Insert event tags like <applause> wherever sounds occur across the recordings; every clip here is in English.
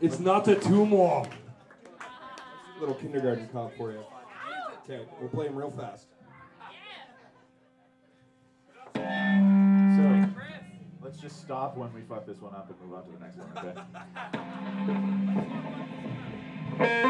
It's not a tumor. Little kindergarten cop for you. Okay, we'll play him real fast. So, let's just stop when we fuck this one up and move on to the next one, okay? <laughs>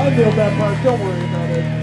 I nailed that part. Don't worry about it.